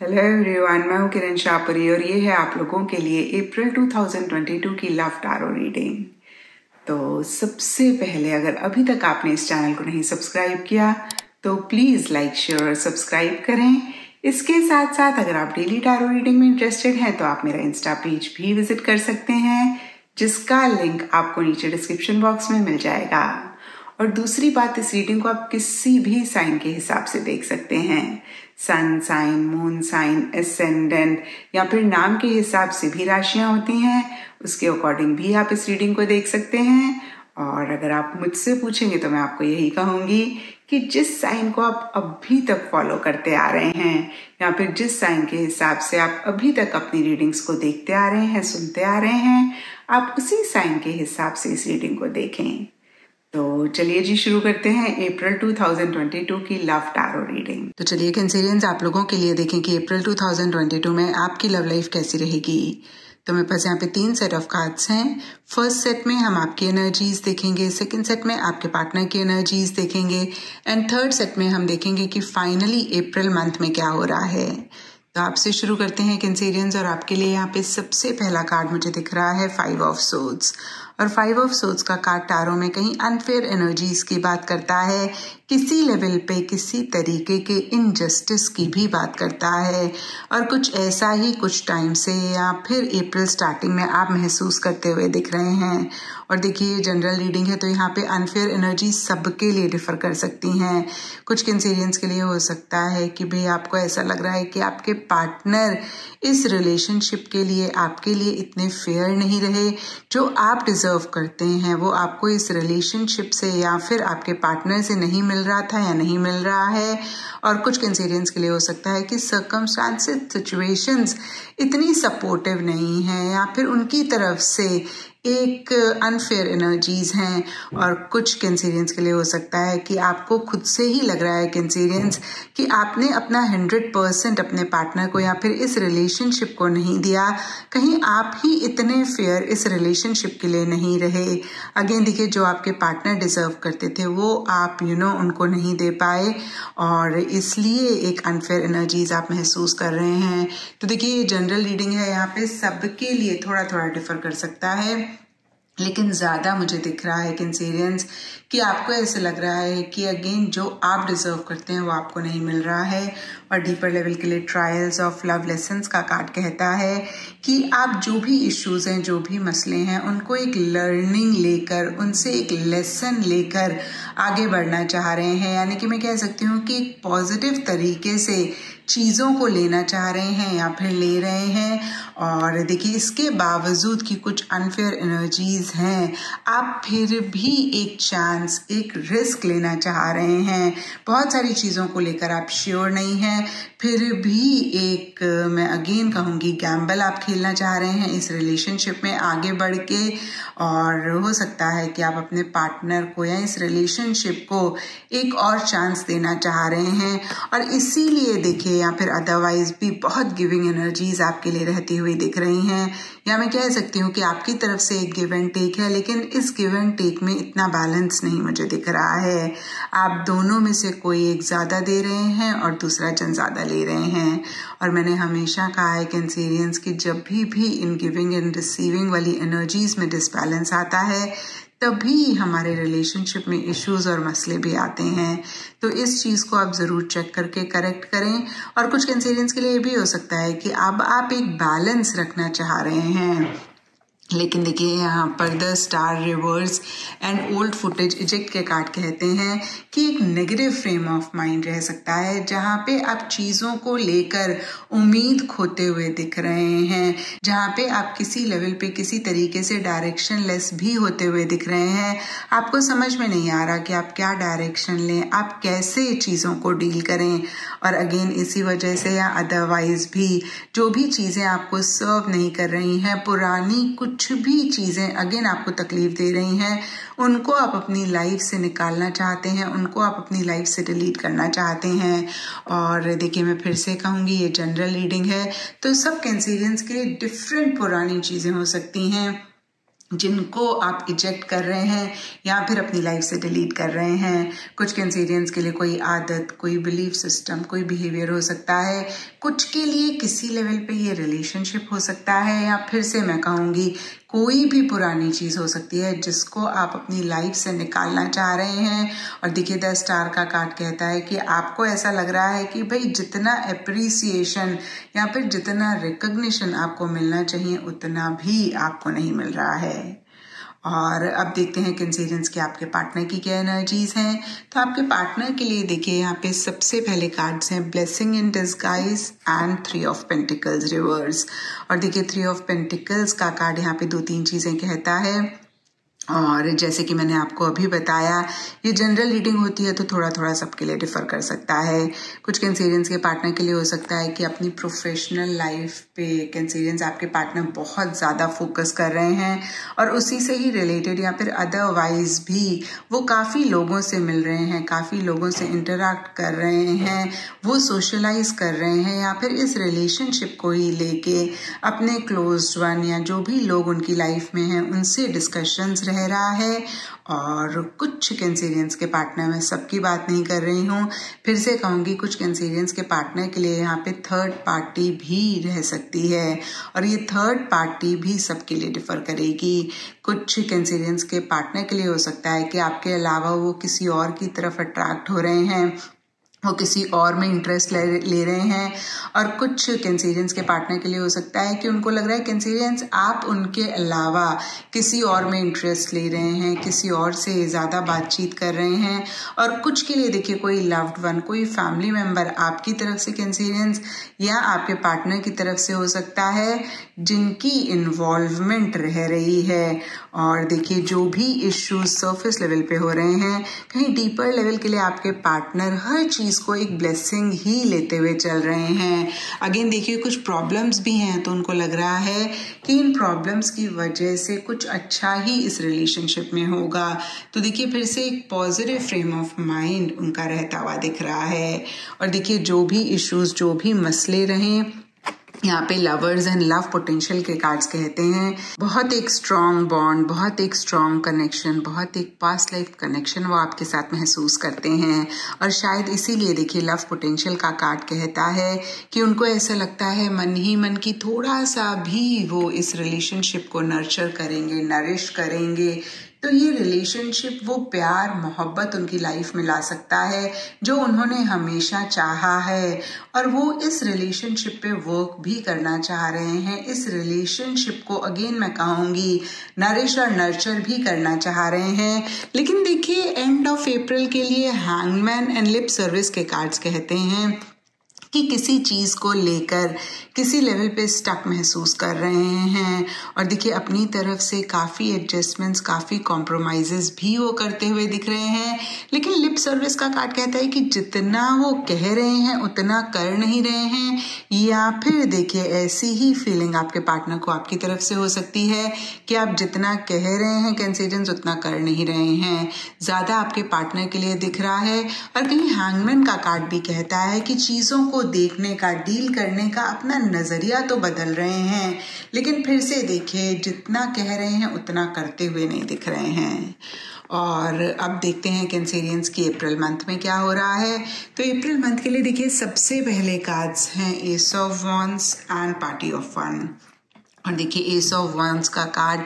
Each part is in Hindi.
हेलो एवरीवन मैं हूँ किरण शाहपुरी और ये है आप लोगों के लिए अप्रैल 2022 की लव टारो रीडिंग तो सबसे पहले अगर अभी तक आपने इस चैनल को नहीं सब्सक्राइब किया तो प्लीज़ लाइक शेयर और सब्सक्राइब करें। इसके साथ साथ अगर आप डेली टारो रीडिंग में इंटरेस्टेड हैं तो आप मेरा इंस्टा पेज भी विज़िट कर सकते हैं, जिसका लिंक आपको नीचे डिस्क्रिप्शन बॉक्स में मिल जाएगा। और दूसरी बात, इस रीडिंग को आप किसी भी साइन के हिसाब से देख सकते हैं। Sun sign moon sign ascendant या फिर नाम के हिसाब से भी राशियाँ होती हैं। उसके अकॉर्डिंग भी आप इस रीडिंग को देख सकते हैं। और अगर आप मुझसे पूछेंगे तो मैं आपको यही कहूँगी कि जिस साइन को आप अभी तक फॉलो करते आ रहे हैं, या फिर जिस साइन के हिसाब से आप अभी तक अपनी रीडिंग्स को देखते आ रहे हैं, सुनते आ रहे हैं, आप उसी साइन के हिसाब से इस रीडिंग को देखें। तो चलिए जी, शुरू करते हैं अप्रैल 2022 की लव टारो रीडिंग तो चलिए कैंसेरियंस आप लोगों के लिए देखें कि अप्रैल 2022 में आपकी लव लाइफ कैसी रहेगी? तो मेरे पास यहाँ पे तीन सेट ऑफ़ कार्ड्स हैं। फ़र्स्ट सेट में हम आपकी एनर्जीज देखेंगे सेकंड सेट में आपके पार्टनर की एनर्जीज देखेंगे एंड थर्ड सेट में हम देखेंगे कि फाइनली अप्रैल मंथ में क्या हो रहा है। तो आपसे शुरू करते हैं कैंसेरियंस और आपके लिए यहाँ पे सबसे पहला कार्ड मुझे दिख रहा है फाइव ऑफ़ सोड्स और फाइव ऑफ़ सोट्स का कार्ड टारो में कहीं अनफेयर एनर्जीज की बात करता है किसी लेवल पे किसी तरीके के इनजस्टिस की भी बात करता है। और कुछ ऐसा ही कुछ टाइम से या फिर अप्रैल स्टार्टिंग में आप महसूस करते हुए दिख रहे हैं। और देखिए जनरल रीडिंग है तो यहाँ पे अनफेयर एनर्जी सबके लिए डिफर कर सकती हैं। कुछ कंसीरियंस के लिए हो सकता है कि भाई आपको ऐसा लग रहा है कि आपके पार्टनर इस रिलेशनशिप के लिए, आपके लिए इतने फेयर नहीं रहे। जो आप डिजर्व करते हैं, वो आपको इस रिलेशनशिप से या फिर आपके पार्टनर से नहीं मिल रहा था या नहीं मिल रहा है? और कुछ कंसीरियंस के लिए हो सकता है कि सर्कमस्टांसिस सिचुएशंस इतनी सपोर्टिव नहीं है या फिर उनकी तरफ़ से एक अनफेयर एनर्जीज हैं और कुछ कैंसेरियंस के लिए हो सकता है कि आपको खुद से ही लग रहा है कैंसेरियंस कि आपने अपना हंड्रेड परसेंट अपने पार्टनर को या फिर इस रिलेशनशिप को नहीं दिया। कहीं आप ही इतने फेयर इस रिलेशनशिप के लिए नहीं रहे। अगेन देखिए जो आपके पार्टनर डिजर्व करते थे वो आप यू you नो know, उनको नहीं दे पाए और इसलिए एक अनफेयर एनर्जीज आप महसूस कर रहे हैं। तो देखिए ये जनरल रीडिंग है। यहाँ पे सबके लिए थोड़ा थोड़ा डिफर कर सकता है। लेकिन ज़्यादा मुझे दिख रहा है कंसीरियंस कि आपको ऐसे लग रहा है कि अगेन जो आप डिजर्व करते हैं वो आपको नहीं मिल रहा है। और डीपर लेवल के लिए ट्रायल्स ऑफ़ लव लेसन्स का कार्ड कहता है कि आप जो भी इश्यूज़ हैं, जो भी मसले हैं, उनको एक लर्निंग लेकर, उनसे एक लेसन लेकर आगे बढ़ना चाह रहे हैं। यानी कि मैं कह सकती हूँ कि एक पॉजिटिव तरीके से चीज़ों को लेना चाह रहे हैं या फिर ले रहे हैं। और देखिए, इसके बावजूद कि कुछ अनफेयर एनर्जीज हैं, आप फिर भी एक चांस एक रिस्क लेना चाह रहे हैं। बहुत सारी चीज़ों को लेकर आप श्योर नहीं हैं। फिर भी एक, मैं अगेन कहूँगी गैम्बल आप खेलना चाह रहे हैं इस रिलेशनशिप में आगे बढ़ के। और हो सकता है कि आप अपने पार्टनर को या इस रिलेशनशिप को एक और चांस देना चाह रहे हैं। और इसीलिए देखिए, या फिर अदरवाइज़ भी बहुत गिविंग एनर्जीज आपके लिए रहती हुई दिख रही हैं। या मैं कह सकती हूँ कि आपकी तरफ़ से एक गिव एंड टेक है, लेकिन इस गिव एंड टेक में इतना बैलेंस नहीं मुझे दिख रहा है। आप दोनों में से कोई एक ज़्यादा दे रहे हैं और दूसरा जन ज़्यादा ले रहे हैं। और मैंने हमेशा कहा है कैंसेरियंस की जब भी भी इन गिविंग एंड रिसीविंग वाली एनर्जीज में डिसबैलेंस आता है तभी हमारे रिलेशनशिप में इश्यूज़ और मसले भी आते हैं। तो इस चीज़ को आप ज़रूर चेक करके करेक्ट करें। और कुछ कंसेरियंस के लिए भी हो सकता है कि अब आप एक बैलेंस रखना चाह रहे हैं। लेकिन देखिए, यहाँ पर the star reverse and old footage eject के कार्ड कहते हैं कि एक नेगेटिव फ्रेम ऑफ़ माइंड रह सकता है, जहाँ पे आप चीज़ों को लेकर उम्मीद खोते हुए दिख रहे हैं, जहाँ पे आप किसी लेवल पे किसी तरीके से डायरेक्शन लेस भी होते हुए दिख रहे हैं। आपको समझ में नहीं आ रहा कि आप क्या डायरेक्शन लें, आप कैसे चीज़ों को डील करें और अगेन इसी वजह से या अदरवाइज़ भी जो भी चीज़ें आपको सर्व नहीं कर रही हैं, पुरानी कुछ कुछ भी चीज़ें अगेन आपको तकलीफ़ दे रही हैं, उनको आप अपनी लाइफ से निकालना चाहते हैं, उनको आप अपनी लाइफ से डिलीट करना चाहते हैं। और देखिए, मैं फिर से कहूँगी, ये जनरल रीडिंग है। तो सब कैंसिलियंस के लिए डिफरेंट पुरानी चीज़ें हो सकती हैं। जिनको आप इजेक्ट कर रहे हैं या फिर अपनी लाइफ से डिलीट कर रहे हैं, कुछ कैंसेरियंस के लिए कोई आदत, कोई बिलीफ सिस्टम कोई बिहेवियर हो सकता है। कुछ के लिए किसी लेवल पे ये रिलेशनशिप हो सकता है या फिर से मैं कहूँगी कोई भी पुरानी चीज़ हो सकती है जिसको आप अपनी लाइफ से निकालना चाह रहे हैं। और देखिए, द स्टार का कार्ड कहता है कि आपको ऐसा लग रहा है कि भाई जितना अप्रिसिएशन या फिर जितना रिकग्निशन आपको मिलना चाहिए, उतना भी आपको नहीं मिल रहा है। और अब देखते हैं कंसीडेंस के आपके पार्टनर की क्या एनर्जीज हैं। तो आपके पार्टनर के लिए देखिए, यहाँ पे सबसे पहले कार्ड्स हैं blessing in disguise and three of pentacles reverse और देखिए थ्री ऑफ़ पेंटिकल्स का कार्ड यहाँ पे दो तीन चीज़ें कहता है। और जैसे कि मैंने आपको अभी बताया, ये जनरल रीडिंग होती है तो थोड़ा थोड़ा सबके लिए डिफर कर सकता है। कुछ कैंसेरियंस के पार्टनर के लिए हो सकता है कि अपनी प्रोफेशनल लाइफ पे कैंसेरियंस आपके पार्टनर बहुत ज़्यादा फोकस कर रहे हैं और उसी से ही रिलेटेड या फिर अदरवाइज़ भी वो काफ़ी लोगों से मिल रहे हैं, काफ़ी लोगों से इंटरेक्ट कर रहे हैं, वो सोशलाइज कर रहे हैं या फिर इस रिलेशनशिप को ही लेके अपने क्लोज वन या जो भी लोग उनकी लाइफ में हैं, उनसे डिस्कशंस रह रहा है और कुछ कैंसेरियंस के पार्टनर में सबकी बात नहीं कर रही हूँ। फिर से कहूँगी, कुछ कैंसेरियंस के पार्टनर के लिए यहाँ पे थर्ड पार्टी भी रह सकती है और ये थर्ड पार्टी भी सबके लिए डिफर करेगी। कुछ कैंसेरियंस के पार्टनर के लिए हो सकता है कि आपके अलावा वो किसी और की तरफ़ अट्रैक्ट हो रहे हैं। वो किसी और में इंटरेस्ट ले, ले रहे हैं और कुछ कैंसेरियंस के पार्टनर के लिए हो सकता है कि उनको लग रहा है कैंसेरियंस आप उनके अलावा किसी और में इंटरेस्ट ले रहे हैं किसी और से ज़्यादा बातचीत कर रहे हैं और कुछ के लिए देखिए कोई लव्ड वन कोई फैमिली मेंबर आपकी तरफ़ से कैंसेरियंस या आपके पार्टनर की तरफ़ से हो सकता है जिनकी इन्वॉल्वमेंट रह रही है और देखिए जो भी इश्यूज़ सरफेस लेवल पे हो रहे हैं कहीं डीपर लेवल के लिए आपके पार्टनर हर चीज़ को एक ब्लेसिंग ही लेते हुए चल रहे हैं। अगेन देखिए, कुछ प्रॉब्लम्स भी हैं तो उनको लग रहा है कि इन प्रॉब्लम्स की वजह से कुछ अच्छा ही इस रिलेशनशिप में होगा। तो देखिए, फिर से एक पॉजिटिव फ्रेम ऑफ़ माइंड उनका रहता हुआ दिख रहा है। और देखिए, जो भी इश्यूज़ जो भी मसले रहें यहाँ पे लवर्स एंड लव पोटेंशियल के कार्ड्स कहते हैं। बहुत एक स्ट्रॉन्ग बॉन्ड बहुत एक स्ट्रॉन्ग कनेक्शन बहुत एक पास्ट लाइफ कनेक्शन वो आपके साथ महसूस करते हैं। और शायद इसीलिए देखिए लव पोटेंशियल का कार्ड कहता है कि उनको ऐसा लगता है मन ही मन की थोड़ा सा भी वो इस रिलेशनशिप को नर्चर करेंगे नरिश करेंगे। तो ये रिलेशनशिप वो प्यार, मोहब्बत उनकी लाइफ में ला सकता है, जो उन्होंने हमेशा चाहा है। और वो इस रिलेशनशिप पे वर्क भी करना चाह रहे हैं। इस रिलेशनशिप को अगेन मैं कहूँगी नरिश और नर्चर भी करना चाह रहे हैं। लेकिन देखिए एंड ऑफ़ अप्रैल के लिए हैंगमैन एंड लिप सर्विस के कार्ड्स कहते हैं। कि किसी चीज़ को लेकर किसी लेवल पे स्टक महसूस कर रहे हैं। और देखिए, अपनी तरफ़ से काफ़ी एडजस्टमेंट्स काफ़ी कॉम्प्रोमाइजेस भी वो करते हुए दिख रहे हैं। लेकिन लिप सर्विस का कार्ड कहता है कि जितना वो कह रहे हैं, उतना कर नहीं रहे हैं। या फिर देखिए, ऐसी ही फीलिंग आपके पार्टनर को आपकी तरफ़ से हो सकती है कि आप जितना कह रहे हैं कैंसिडेंस उतना कर नहीं रहे हैं। ज़्यादा आपके पार्टनर के लिए दिख रहा है। और कहीं हैंगमैन का कार्ड भी कहता है कि चीज़ों को देखने का, डील करने का अपना नज़रिया तो बदल रहे हैं। लेकिन फिर से देखिए, जितना कह रहे हैं, उतना करते हुए नहीं दिख रहे हैं। और अब देखते हैं कैंसेरियंस की अप्रैल मंथ में क्या हो रहा है। तो अप्रैल मंथ के लिए देखिए, सबसे पहले कार्ड्स हैं ace of wands and party of one और देखिए एस ऑफ़ वंस का कार्ड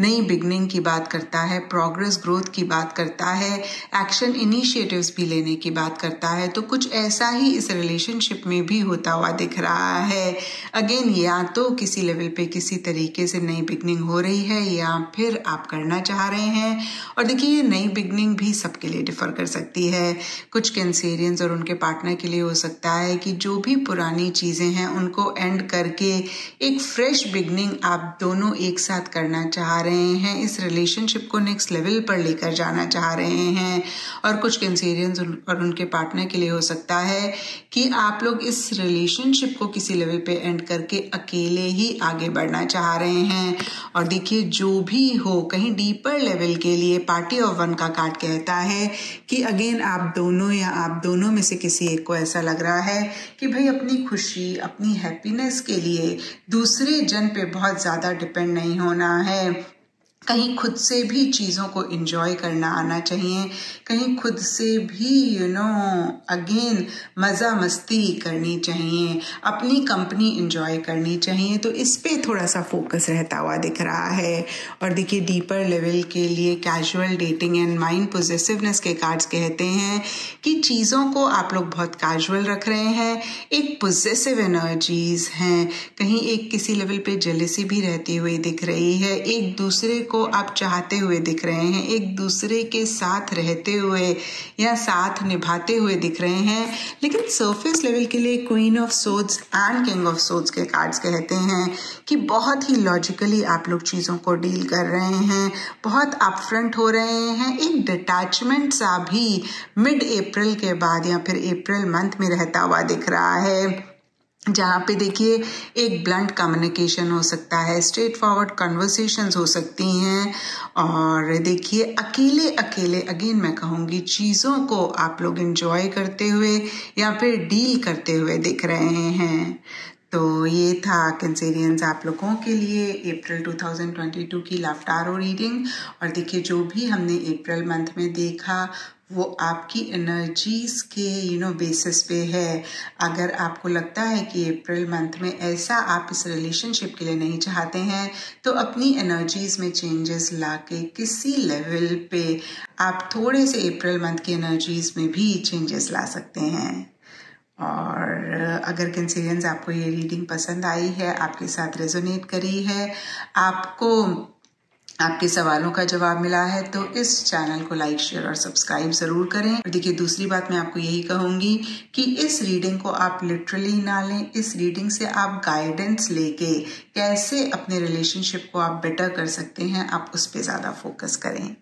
नई बिगनिंग की बात करता है प्रोग्रेस ग्रोथ की बात करता है एक्शन इनिशिएटिव्स भी लेने की बात करता है तो कुछ ऐसा ही इस रिलेशनशिप में भी होता हुआ दिख रहा है। अगेन या तो किसी लेवल पे किसी तरीके से नई बिगनिंग हो रही है, या फिर आप करना चाह रहे हैं, और देखिए, ये नई बिगनिंग भी सबके लिए डिफर कर सकती है। कुछ कैंसेरियंस और उनके पार्टनर के लिए हो सकता है कि जो भी पुरानी चीज़ें हैं, उनको एंड करके एक फ्रेश बिगनिंग बिगिनिंग आप दोनों एक साथ करना चाह रहे हैं, इस रिलेशनशिप को नेक्स्ट लेवल पर लेकर जाना चाह रहे हैं। और कुछ कैंसेरियंस और उनके पार्टनर के लिए हो सकता है कि आप लोग इस रिलेशनशिप को किसी लेवल पे एंड करके अकेले ही आगे बढ़ना चाह रहे हैं। और देखिए, जो भी हो, कहीं डीपर लेवल के लिए पार्टी ऑफ़ वन का कार्ड कहता है कि अगेन आप दोनों या आप दोनों में से किसी एक को ऐसा लग रहा है कि भाई अपनी खुशी, अपनी हैप्पीनेस के लिए दूसरे जन पे बहुत ज़्यादा डिपेंड नहीं होना है। कहीं खुद से भी चीज़ों को इंजॉय करना आना चाहिए, कहीं खुद से भी यू नो अगेन मज़ा मस्ती करनी चाहिए, अपनी कंपनी इंजॉय करनी चाहिए। तो इस पर थोड़ा सा फोकस रहता हुआ दिख रहा है। और देखिए डीपर लेवल के लिए casual dating and mind possessiveness के कार्ड्स कहते हैं कि चीज़ों को आप लोग बहुत कैजुअल रख रहे हैं। एक पोजेसिव एनर्जीज हैं। कहीं एक किसी लेवल पे जेलिसी भी रहती हुई दिख रही है। एक दूसरे को को आप चाहते हुए दिख रहे हैं, एक दूसरे के साथ रहते हुए या साथ निभाते हुए दिख रहे हैं। लेकिन सरफेस लेवल के लिए queen of swords and king of swords के कार्ड्स कहते हैं कि बहुत ही लॉजिकली आप लोग चीज़ों को डील कर रहे हैं, बहुत अपफ्रंट हो रहे हैं। एक डिटैचमेंट सा भी मिड अप्रैल के बाद या फिर अप्रैल मंथ में रहता हुआ दिख रहा है। जहाँ पे देखिए एक ब्लंट कम्युनिकेशन हो सकता है स्ट्रेट फॉरवर्ड कन्वर्सेशन हो सकती हैं और देखिए अकेले अकेले अगेन मैं कहूँगी चीज़ों को आप लोग इन्जॉय करते हुए या फिर डील करते हुए दिख रहे हैं। तो ये था कैंसेरियंस आप लोगों के लिए अप्रैल 2022 की लाफ्टारो रीडिंग और देखिए, जो भी हमने अप्रैल मंथ में देखा, वो आपकी एनर्जीज के यू नो बेसिस पे है। अगर आपको लगता है कि अप्रैल मंथ में ऐसा आप इस रिलेशनशिप के लिए नहीं चाहते हैं तो अपनी एनर्जीज में चेंजेस ला के किसी लेवल पे आप थोड़े से अप्रैल मंथ की एनर्जीज में भी चेंजेस ला सकते हैं। और अगर कंसीरियंस आपको ये रीडिंग पसंद आई है, आपके साथ रेजोनेट करी है, आपको, आपके सवालों का जवाब मिला है तो इस चैनल को लाइक शेयर और सब्सक्राइब ज़रूर करें। और देखिए, दूसरी बात मैं आपको यही कहूँगी कि इस रीडिंग को आप लिटरली ना लें। इस रीडिंग से आप गाइडेंस लेके कैसे अपने रिलेशनशिप को आप बेटर कर सकते हैं, आप उस पर ज़्यादा फोकस करें।